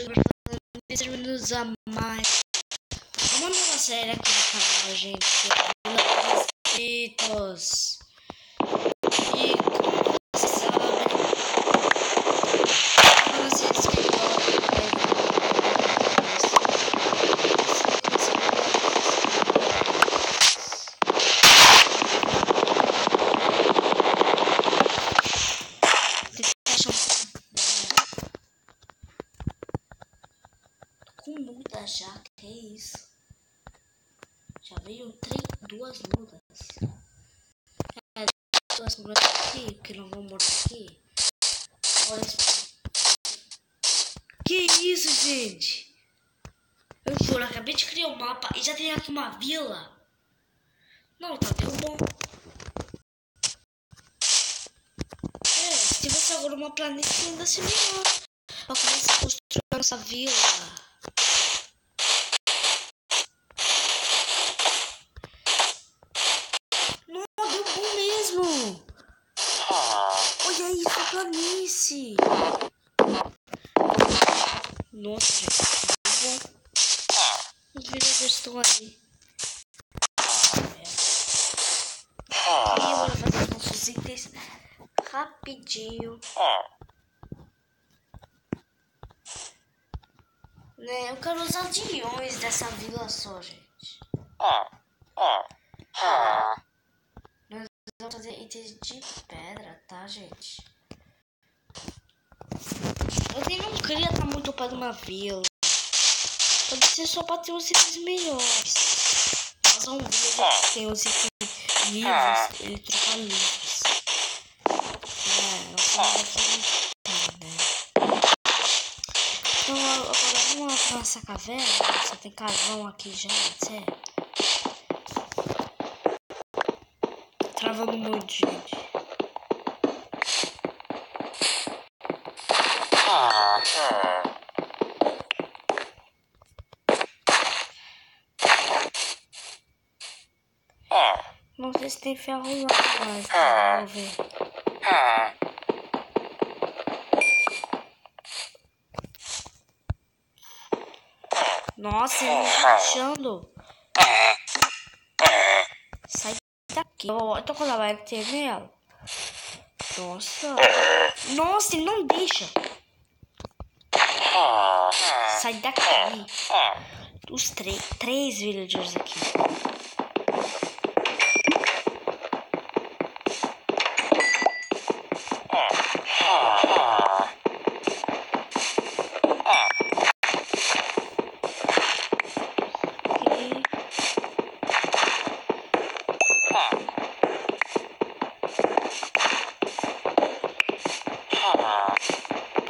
youtuber fazendo 10 minutos a mais. Uma nova série aqui no canal, gente. Inscritos. E como vocês sabem, para se inscrever, com muda já, que é isso? Já veio três, duas mudas. É, duas mudas aqui, que não vão morrer aqui. Olha isso. Que isso, gente? Eu juro, acabei de criar o um mapa e já tem aqui uma vila. Não, tá deu bom. É, se tivesse agora uma planeta ainda se melhor. Pra começar a construir nossa vila. mesmo. Olha isso, a planície. Nossa. Bom. Estão ali. E eu vou fazer nossos itens rapidinho. Né, eu quero os aviões dessa vila só, gente. vamos fazer itens de pedra, tá, gente? Eu não queria estar muito para uma vila. Ser só para ter os itens melhores. Mas um vídeo que tem os itens livros, ele troca livros. É, não sei aqui tem, né? Então agora vamos pra essa caverna. Só tem carvão aqui já, sério. travando muito, gente. Não sei se tem ferro lá, mas vamos ver. Nossa, ele tá achando. Sai daqui. Eu tô com a webcam nela. Nossa. Nossa, ele não deixa. Sai daqui. Os três, três villagers aqui.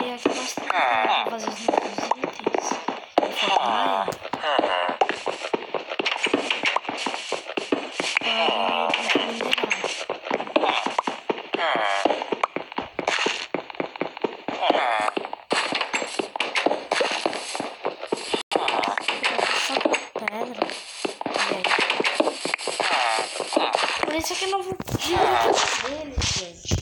Aqui bastante fazer os itens. Fortnite. Para minerar. Só pedra. E aí? Por isso que eu não vou direito dele, gente.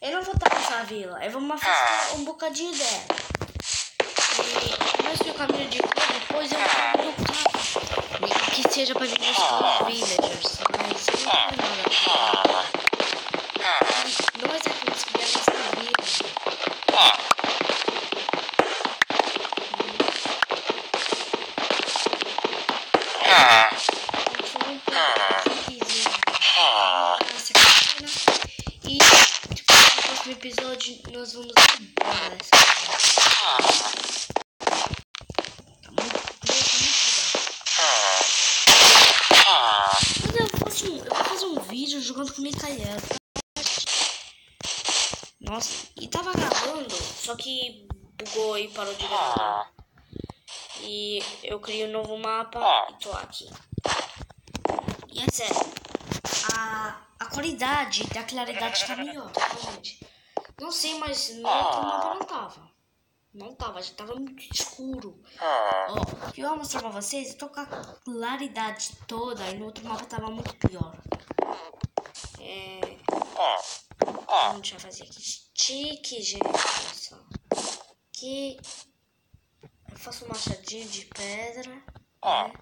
Eu não vou estar nessa vila. Eu vou me afastar um bocadinho dela. E como eu fico caminho de cor, depois eu vou lutar. Que seja pra vir buscar os villagers. Mas eu não tenho nada. Episódio nós vamos embora dessa Tá muito. Mas eu faço um, eu vou fazer um vídeo jogando com Micael. Nossa, e tava gravando, só que bugou e parou de gravar. E eu criei um novo mapa e tô aqui. E é sério, a, a qualidade da claridade tá melhor, tá, gente? Não sei, mas no outro mapa não tava. Não tava, já tava muito escuro. Ó, eu vou mostrar pra vocês, eu tô com a claridade toda e no outro mapa tava muito pior. É... Vamos deixa eu fazer aqui. Tique, gente, olha só. Que... faço um machadinho de pedra. Né?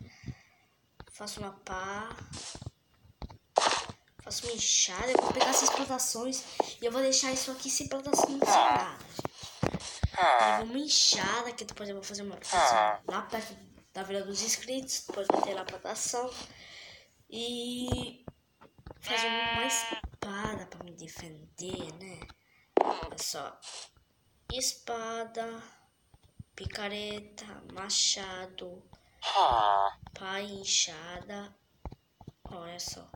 Faço uma pá. Faço uma enxada. Eu vou pegar essas plantações e eu vou deixar isso aqui sem plantação sem nada. Eu vou uma enxada, que depois eu vou fazer uma plantação lá perto da Vila dos Inscritos. Depois vai ter lá a plantação. E fazer uma espada pra me defender, né? Olha só. Espada, picareta, machado, pá enxada. Olha só.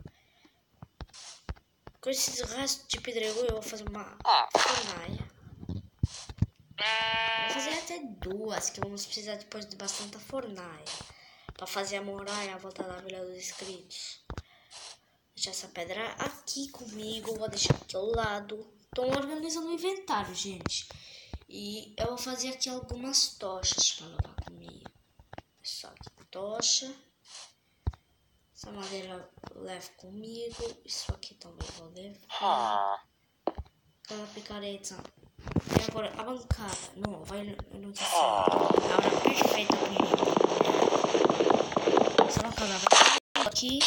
Com esses restos de pedregulho eu vou fazer uma fornalha. Vou fazer até duas, que vamos precisar depois de bastante fornalha. Pra fazer a muralha à volta da Vila dos Inscritos. Deixar essa pedra aqui comigo, vou deixar aqui ao lado. Tô organizando o inventário, gente. E eu vou fazer aqui algumas tochas para levar comigo. Só que tocha. Essa madeira eu levo comigo. Isso aqui também vou levar. Aquela picareta. E agora a bancada. Não, vai no terceiro. A hora perfeita comigo. Essa bancada vai aqui.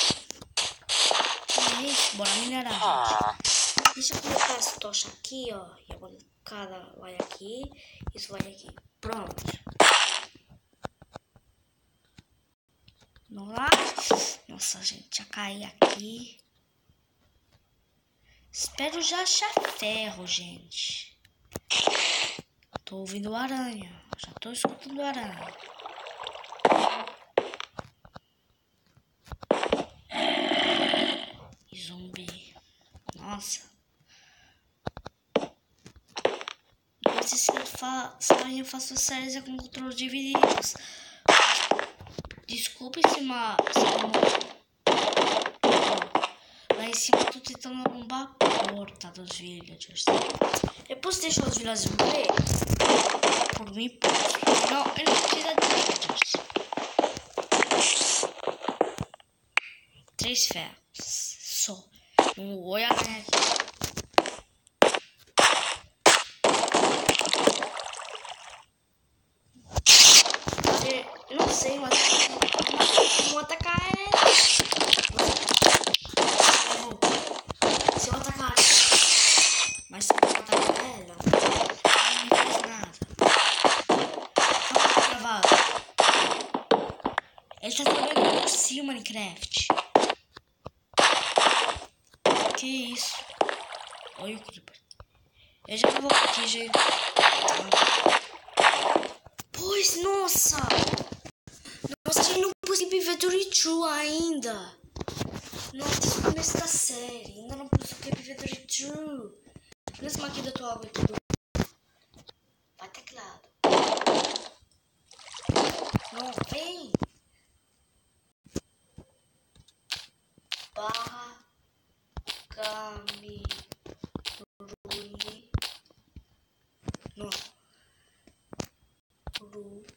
Isso, bora minerar, gente. Deixa eu colocar as tochas aqui, ó. E a bancada vai aqui. Isso vai aqui. Pronto. Vamos lá. Nossa, gente, já caí aqui. Espero já achar ferro, gente. Tô ouvindo aranha. Já tô escutando aranha. E zumbi. Nossa. Esses fa aranha faço séries com controle de vídeos. Uma. Se uma... Lá em cima eu tô tentando arrombar a porta dos villagers. Eu posso deixar os villagers morrer? Por mim, posso. Não, ele não precisa de villagers. Três ferros. Só. Um oi aranha aqui. Eu não sei, mas vou atacar ela. Eu vou. Se eu atacar mas se eu atacar ela, ela não faz nada. Vamos gravar. Ele tá trabalhando por si o Minecraft. Que isso? Olha o Creeper. Eu já vou aqui, gente. Pois, nossa! Nossa, eu não pus Inventory True ainda. Nossa, desde o começo da série. Ainda não pus Inventory True. Nesse máquina da tua água e tudo. Vai teclado. Não, vem. barra cami Rui.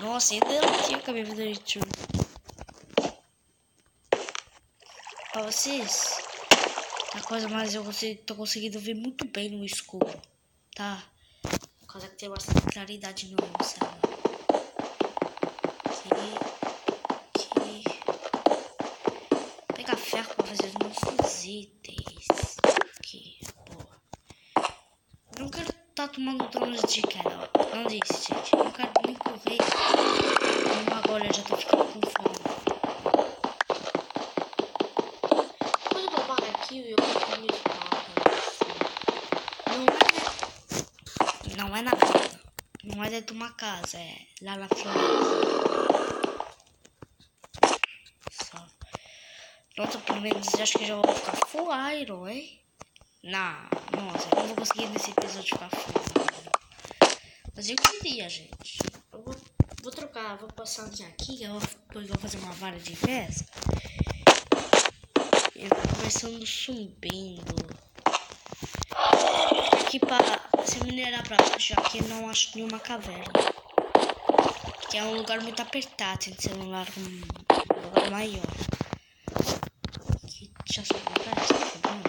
Nossa, ainda não tinha cabelo de True. Pra vocês, a coisa mais eu consigo, tô conseguindo ver muito bem no escuro, tá? Por causa que tem bastante claridade no celular. Aqui, aqui. Vou pegar ferro pra fazer os nossos itens. Aqui, boa. Eu não quero estar tá tomando danos de queda, ó. Não disse, gente. Não quero Como agora eu já tô ficando com fome. Quando eu babar aqui, eu comer de Não é. Não é na casa. Não é dentro de uma casa, é lá na floresta. Só. Nossa, pelo menos acho que já vou ficar full iron, hein? Não, nossa, eu não vou conseguir nesse episódio ficar full. Mas eu queria, gente. Eu vou, passar um aqui, eu depois vou fazer uma vara de pesca. Ele tá começando subindo. Aqui para se minerar pra baixo, aqui não acho nenhuma caverna. Que é um lugar muito apertado, tem que ser um lugar, um lugar maior. Aqui já subiu pra isso, tá bom?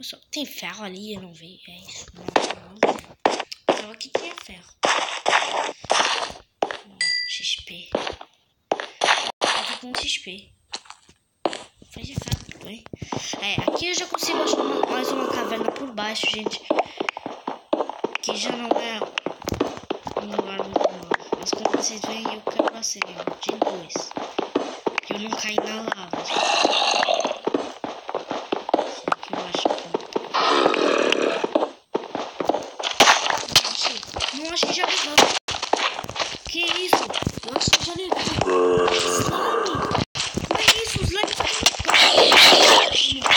Só, tem ferro ali, eu não vi. É isso. Não, não. Pensava que tinha ferro. XP. Eu tô com XP. Faz rápido, hein? É, aqui eu já consigo achar uma, mais uma caverna por baixo, gente. Que já não é um lugar muito bom. Mas como vocês veem, eu quero série de dois. Eu não caí na lava. Aqui eu acho que... Não achei já levou. Que isso? Eu acho que já. Slime. Como é isso? Tá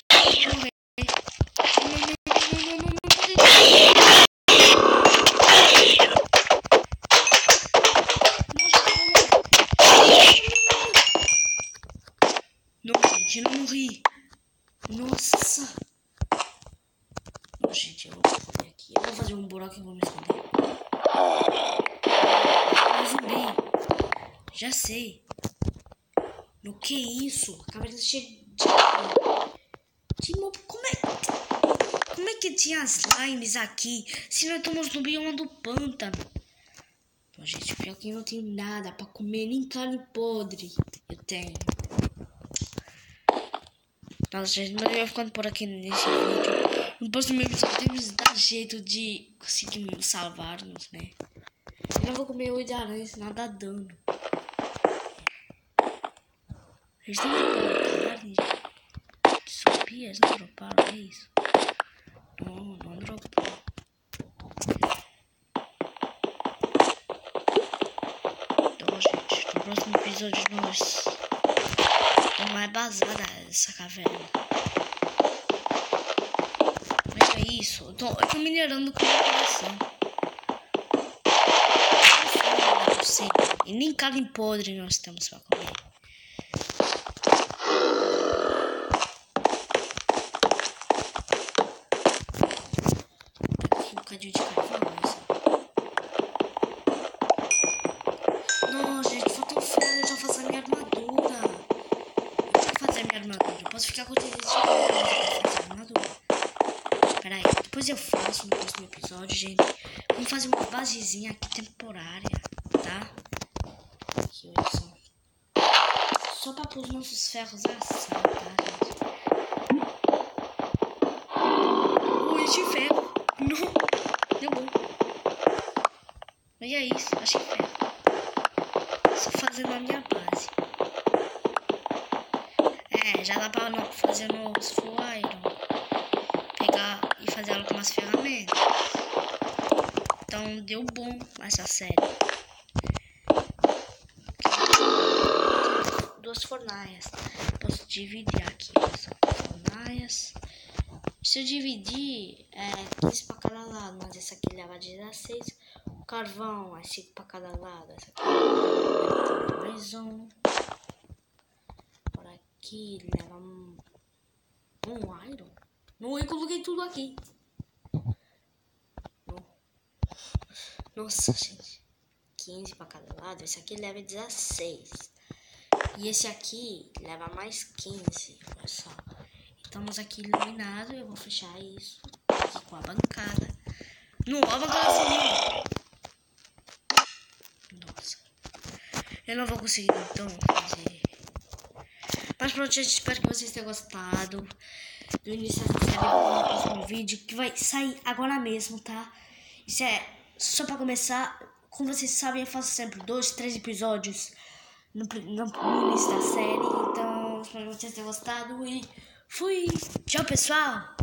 Não, gente, eu não morri. Nossa. Não, gente, eu vou fazer aqui. Eu vou fazer um buraco e vou me esconder. Zumbi. Já sei. No que isso? A cabeça cheia de... Como é... Como é que tinha as aqui? Se nós estamos no bioma do pântano. Bom, gente, pior que não tem nada pra comer, nem carne podre. Eu tenho. Nossa, gente, mas eu ia ficando por aqui nesse vídeo. No próximo episódio temos que dar jeito de conseguir salvar-nos, né? Eu não vou comer o de aranha, senão dá dano. Eles têm que carne de supias, não droparam, é isso? Não, não dropou. Então, gente, no próximo episódio nós é mais basada essa caverna. Mas é isso. Eu tô, eu tô minerando com o coração. Não sei. E nem carne podre nós temos pra comer. Um bocadinho de isso. Não, gente, falta um ferro, eu já faço a minha armadura. Eu fazer a minha armadura. Eu posso ficar com o dedo de ferro, mas eu vou fazer a armadura. Pera aí, depois eu faço no próximo episódio, gente. Vamos fazer uma basezinha aqui temporária, tá? Aqui, olha só. Só pra pôr os nossos ferros assar, tá, gente? Esse ferro. Não, deu bom. Mas é isso, achei ferro. Só fazendo a minha base. É, já dá pra no- fazer nos full iron. Fazer ela com umas ferramentas. Então deu bom essa série. Duas fornalhas. Posso dividir aqui. São fornalhas. Se eu dividir, é 15 pra cada lado, mas essa aqui leva 16. O carvão é 5 pra cada lado. Essa aqui leva mais um. Por aqui leva um, um iron. Não, eu coloquei tudo aqui. Nossa, gente. 15 pra cada lado. Esse aqui leva 16. E esse aqui leva mais 15. Olha só. Estamos aqui iluminados. Eu vou fechar isso aqui com a bancada. Não, a bancada sumiu. Nossa. Eu não vou conseguir então fazer. Mas pronto, gente. Espero que vocês tenham gostado do início dessa série no próximo vídeo. Que vai sair agora mesmo, tá? Isso é só pra começar. Como vocês sabem, eu faço sempre dois, três episódios no, no, no início da série. Então, espero que vocês tenham gostado e fui! Tchau, pessoal!